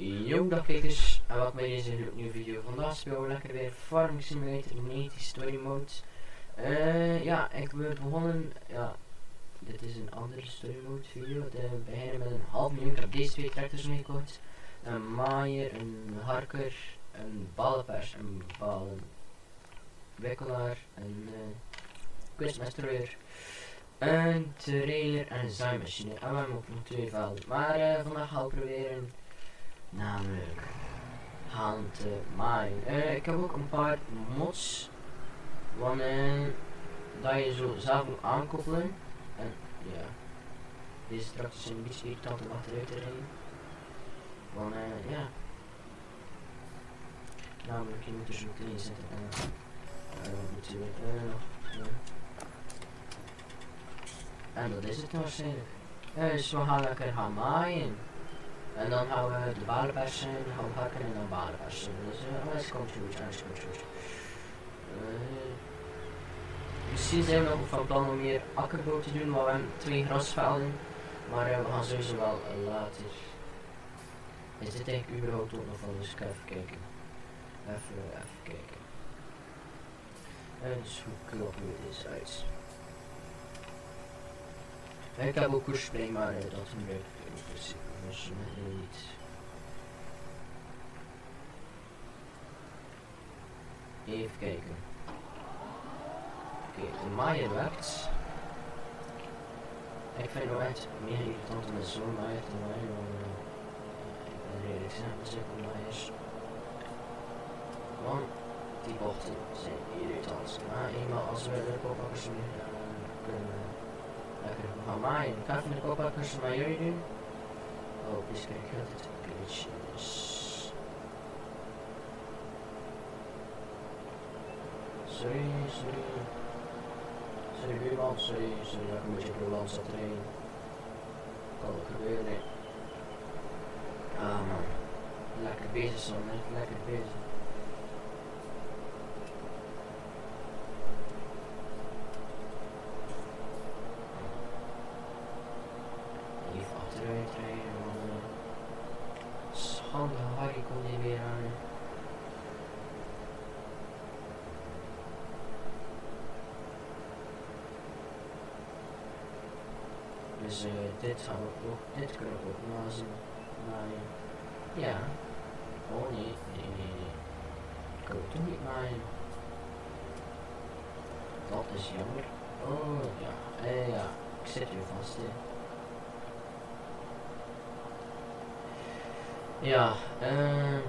Yo, dag kijkers en welkom bij deze nieuwe video. Vandaag spelen we lekker weer Farming Simulator 90 Story Mode. Uh, ja, ik ben begonnen, ja, dit is een andere Story Mode video. We beginnen met een half miljoen. Ik heb deze twee tractors meegekocht. Een maaier, een harker, een ballenpers, een ballenwikkelaar, een uh, een trailer en een zaaimachine. En we hebben ook nog twee velden. Maar uh, vandaag gaan we proberen namelijk maaien. Uh, ik heb ook een paar mods. Wanneer dat je zo zelf moet aankoppelen. En ja, deze tractors zijn een beetje irritant om achteruit te rijden. Want uh, ja, namelijk je moet er zo klein zetten en uh, natuurlijk uh, nog. En dat is het waarschijnlijk. Dus we gaan lekker gaan maaien. En dan gaan we de balen persen, gaan we hakken en dan balen persen. Dus uh, alles komt goed, alles komt goed. Misschien zijn we nog van plan om meer akkerbouw te doen, maar we hebben twee grasvelden. Maar uh, we gaan sowieso wel later. Is dit eigenlijk überhaupt ook nog van, dus ik ga even kijken. Even, even kijken. En dus hoe klopt nu dit uit? Ik heb ook koersspring, maar uh, dat gebruik ik in principe Even kijken. Oké, okay, de maaien werkt. Ik vind het echt meer irritant met zo'n maaier te maaien, want ik ben redelijk snel met zulke maaiers. Want die bochten zijn irritant. Maar eenmaal als we de koppakkers meer kunnen we lekker gaan maaien. Ga even de koppakkers naar jullie doen. Oh, I cut it? Glitches. Sorry, sorry. Sorry buurman, sorry, sorry dat een beetje land zat erin. Kan ook gebeuren. Ah man. Lekker bezig zo, lekker bezig. Even achteruit rijden. Schande, Harry komt hier weer aan. Dus uh, dit gaan we ook, dit kunnen we ook nazen. Maaien. Ja. Oh nee, nee, nee, nee. Ik wil toch niet maaien. Dat is jammer. Oh ja, eh, ja. Ik zit hier vast in. Ja, ehm.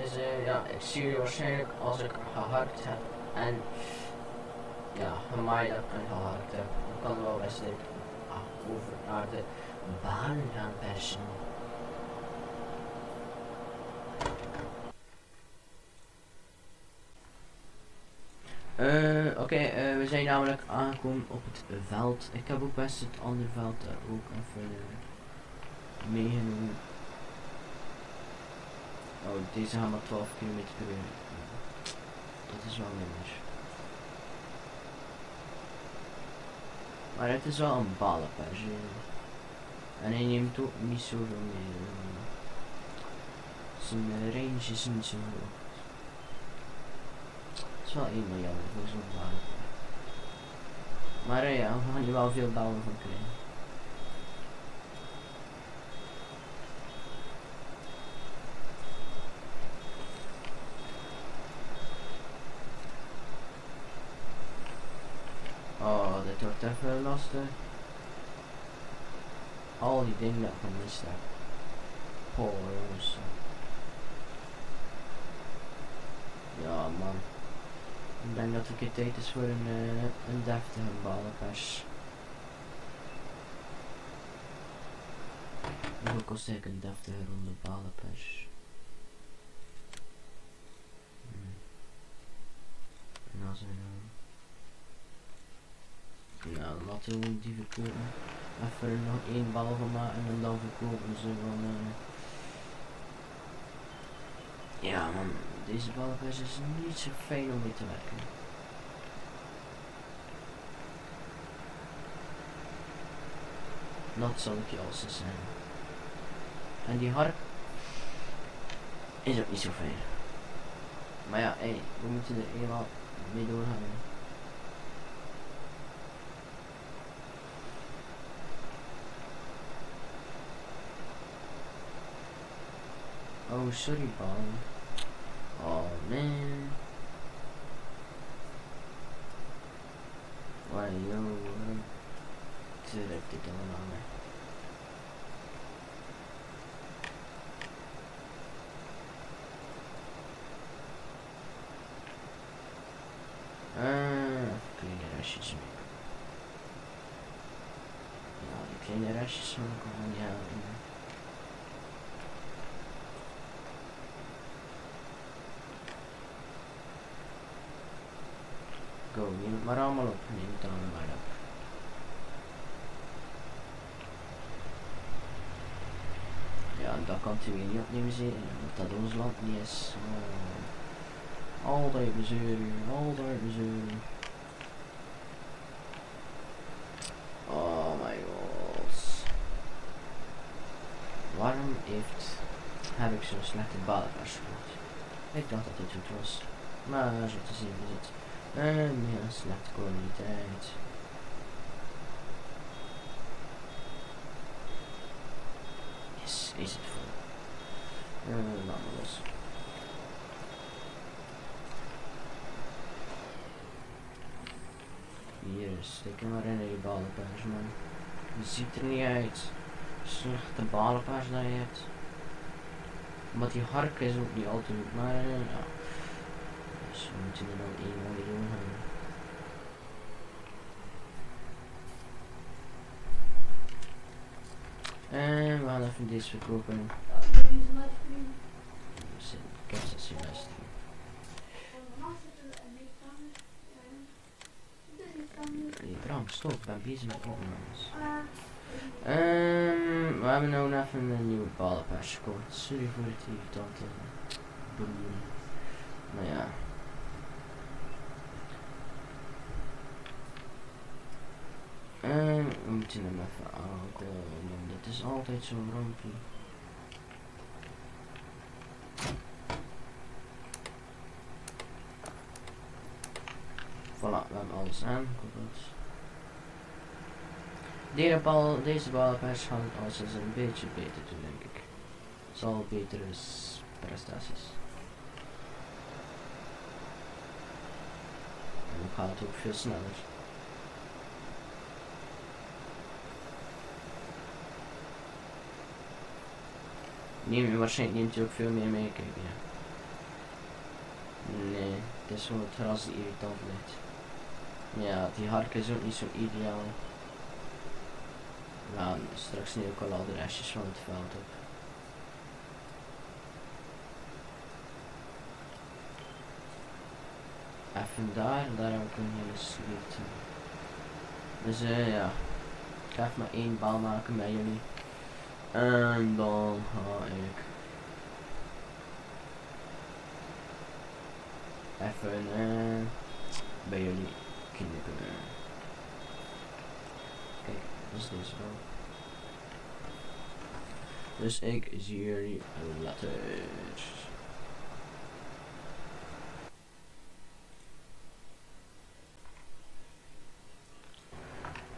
Dus uh, ja, ik zie jullie waarschijnlijk als ik geharkt heb en ja, gemaaid heb en geharkt heb. Dan kan wel best over naar de baan gaan persen. Uh, Oké, okay, uh, we zijn namelijk aangekomen op het veld. Ik heb ook best het andere veld daar ook even meegenomen. Oh, deze gaan maar 12 km per uur. Dat is wel minder. Maar het is wel een ballenperge. En hij neemt ook niet zoveel mee. Zijn range is niet zo hoog. Het is wel 1 miljard voor zo'n ballenperge. Maar uh, ja, we gaan hier wel veel ballen van krijgen. Oh, dit wordt even lastig. Al die dingen dat ik gemist heb. Jongens. Ja man. Ik denk dat ik het tijd is voor een, uh, een deftige ballenpers. Hoeveel kost ik een deftige ronde ballenpers? Hmm. En als we Nou, laten we die verkopen. Even nog één bal van maken en dan verkopen ze van... Uh... Ja man, deze ballenpers is niet zo fijn om mee te werken. Dat zal ik je al zo zijn. En die hark is ook niet zo veel. Maar ja, hey, we moeten er eenmaal mee doorgaan. Oh, sorry, bal. Oh, man. Why, yo, waarom trekt dit dan aan me? Ah, kleine restjes mee. Ja, die kleine restjes van ik gewoon niet houden. Go, neem het maar allemaal op. Allemaal maar. Ja, dat kan u weer niet opnieuw zien, omdat dat ons land niet is. Oh. Altijd bezeuren, altijd bezeuren. Oh my god. Waarom heeft, heb ik zo'n slechte gehad? Ik dacht dat dit goed was. Maar zo te zien is het. En ja, slechte kwaliteit. Yes, is het vol. Uh, laat maar los. Hier, stik hem maar in je ballenpers, man. Je ziet er niet uit. Slechte ballenpers dat je hebt. Maar die hark is ook niet altijd maar ja. Dus we moeten er dan één doen. hè. En we gaan even deze verkopen. Dus, eh, Kerstssemester. Hey, Bram, stop, ik ben bezig met opnames. Ehm, we hebben nou even een nieuwe ballenpers gekocht. Sorry voor het irritante broer. Maar ja. En we moeten hem even aankomen. Dit is altijd zo'n rampje. Voilà, we hebben alles aangekoppeld. Deze bal, deze ballenpers gaat het alles eens een beetje beter doen, denk ik. Zal betere prestaties. En dan gaat het ook veel sneller. Neem waarschijnlijk neemt je ook veel meer mee, kijk ja. Nee, het is gewoon het gras die irritant ligt. Ja, die hark is ook niet zo ideaal. Gaan straks nu ook al de restjes van het veld op. Even daar, daar heb ik een hele. Dus eh ja, ik ga even maar één bal maken met jullie. En dan ga ik even eh, bij jullie knippen. Kijk, dat is deze wel. Dus ik zie jullie later.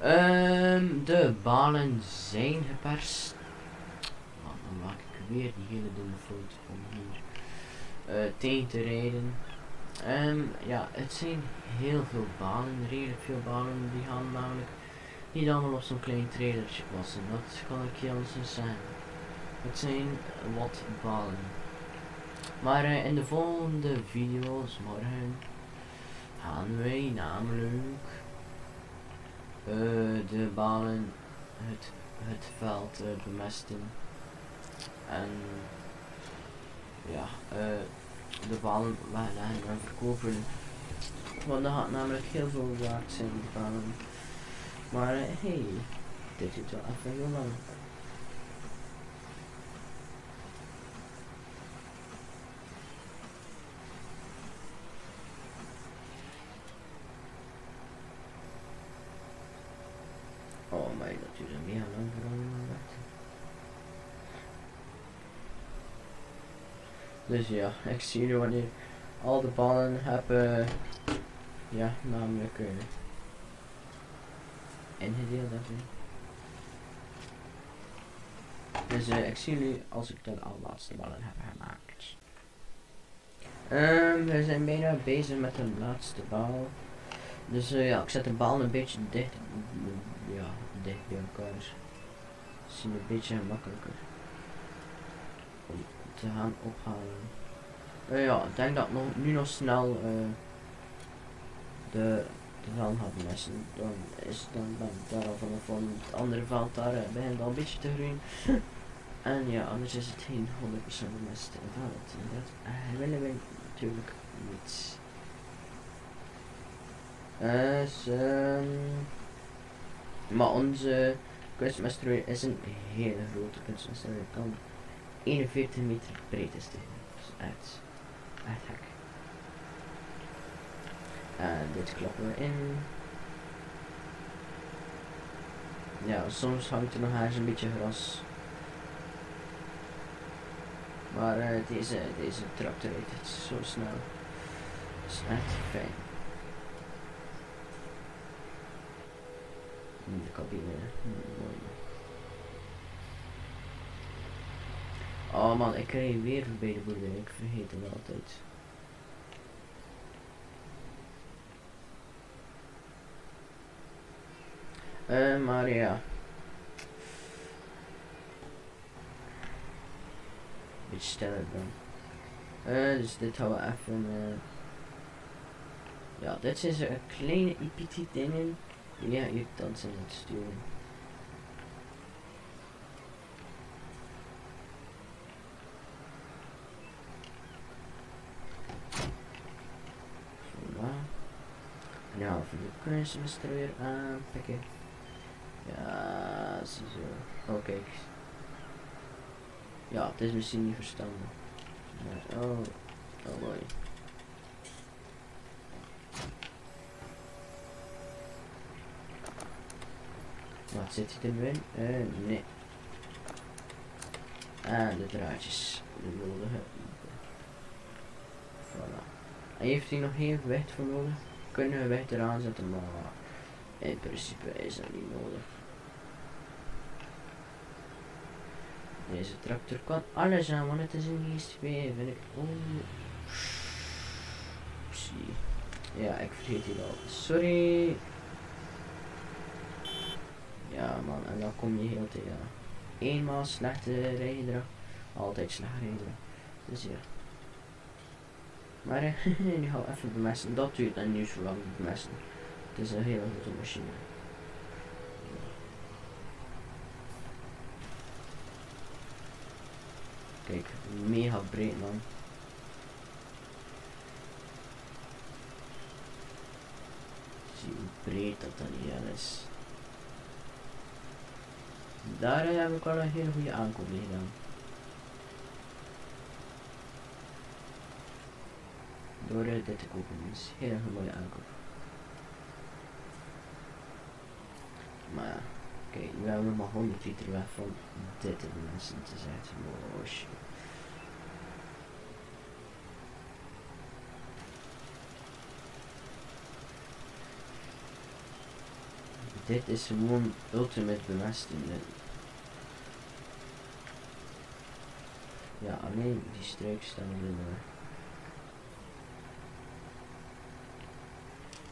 Ehm, de balen zijn geperst. Oh, dan maak ik weer die hele domme fout om hier tegen te rijden. Ehm, ja, het zijn heel veel balen, redelijk veel balen. Die gaan namelijk niet allemaal op zo'n klein trailertje passen. Dat kan ik je eens zeggen. Het zijn wat balen. Maar eh, in de volgende video's morgen gaan wij namelijk eh, de balen, het, het veld bemesten. En ja, eh, de balen wegleggen en verkopen. Want dat gaat namelijk heel veel waard zijn, die balen. Maar eh, hey, dit duurt wel even heel lang. Oh my, dat duurt een mega lang voordat we maar wachten. Dus ja, ik zie jullie wanneer al de ballen hebben, ja, namelijk uh, ingedeeld heb ik. Dus uh, ik zie jullie als ik de allerlaatste ballen heb gemaakt. Um, we zijn bijna bezig met de laatste bal. Dus uh, ja, ik zet de bal een beetje dicht, ja, dicht bij elkaar. Misschien een beetje makkelijker te gaan ophalen. Uh, ja, ik denk dat nog, nu nog snel uh, de, de veld gaat messen. Dan is dan, dan daar al vanaf het andere veld daar uh, begint al een beetje te groeien. en ja, anders is het geen 100% bemest veld. En dat willen we natuurlijk niet. Dus, maar onze kunstmesterweer is een hele grote kunstmesterweer. kan 41 meter breed is dit. Dus echt gek. En dit klappen we in. Ja, soms hangt er nog eens een beetje gras. Maar uh, deze, deze tractor weet het zo snel. Dat is echt fijn. De cabine, mooi. Oh man, ik krijg weer bij de ik vergeet het altijd. Uh, maar ja. Beetje dan. Uh, dus dit gaan we even. Uh, ja, dit is een kleine IPT dingen. Ja, je kan ze niet sturen. Nou, voor de kunstmest er weer aanpikken. Ja, zo. Oh, kijk. Ja, het is misschien niet verstandig. Maar, oh, oh mooi. Wat zit hij er nu in? Uh, nee. En de draadjes. De nodige. Voilà. Heeft hij nog geen voor nodig? Kunnen we weg eraan zetten, maar in principe is dat niet nodig. Deze tractor kan alles aan, want het is een GSP, vind ik. Oh. Zie. Ja, ik vergeet hier al. Sorry. Ja man, en dan kom je heel tegen. Ja. Eenmaal slechte rijgedrag, altijd slecht rijgedrag. Dus ja. Maar uh, die gaan we even bemesten. Dat duurt dan niet zo lang bemesten. Het is een hele grote machine. Kijk, mega breed man. Zie hoe breed dat dan hier is. Daar heb ik al een hele goede aankomst gedaan. Door dit te kopen is heel mooie aankoop. Maar kijk, we hebben maar 100 liter weg van dit in mensen te zetten. Oh shit. Dit is gewoon ultimate bemesting. Ja, alleen die streek staan er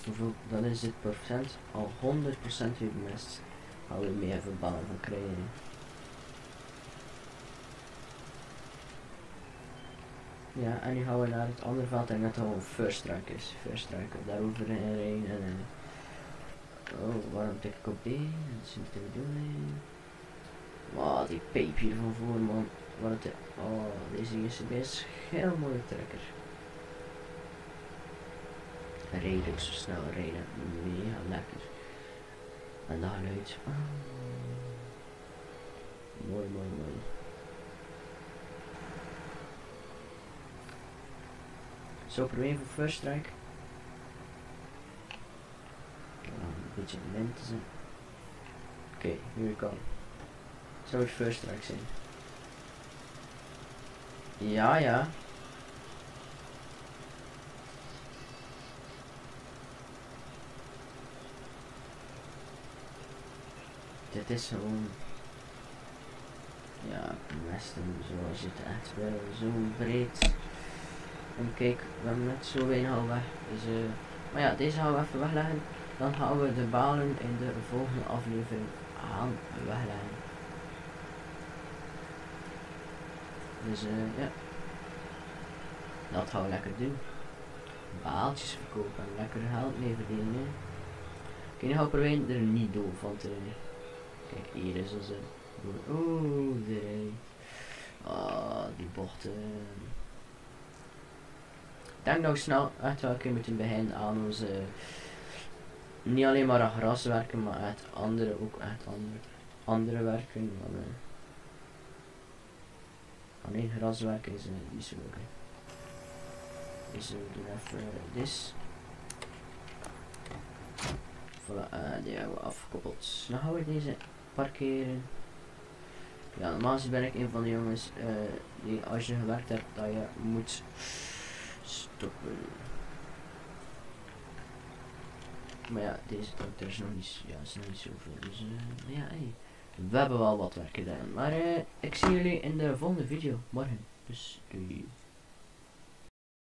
hoeveel, dan is dit procent al 100% weer bemest. Gaan we meer ballen van krijgen. Ja, en nu gaan we naar het andere veld en dat al first strike is. First strike, daarover heen en uh, Oh, waarom tik ik op B? Dat is niet de bedoeling. Wow, die peep hier van voor man. Wat het, oh, deze is best heel mooie trekker redelijk zo snel reden. Mega lekker. En daar. Mooi, mooi, mooi. Zo proberen voor first strike. een beetje de zijn. Oké, okay, here we go. Zou het first strike zijn? Ja, ja. Dit is gewoon... Ja, Westen zoals je het echt wil, zo breed. En kijk, we hebben net zo weinig al weg. Dus, uh, maar ja, deze gaan we even wegleggen. Dan gaan we de balen in de volgende aflevering aan wegleggen. Dus uh, ja, dat gaan we lekker doen. Baaltjes verkopen en lekker geld mee verdienen. Kun je nou proberen er niet door van te Kijk, hier is onze. Oeh, Ah, die bochten. Denk nou snel echt wel een keer moeten beginnen aan onze. Niet alleen maar aan gras werken, maar echt andere, ook echt andere, andere werken. Maar, uh, alleen gras werken is uh, niet zo leuk. Dus we doen even dit. Voilà, die hebben we afgekoppeld. Dan gaan we deze parkeren. Ja, normaal ben ik een van de jongens uh, die als je gewerkt hebt, dat je moet stoppen. Maar ja, deze tractor is nog niet, ja, is nog niet zoveel. Dus uh, ja, hey, we hebben wel wat werk gedaan. Maar uh, ik zie jullie in de volgende video morgen. Dus doei.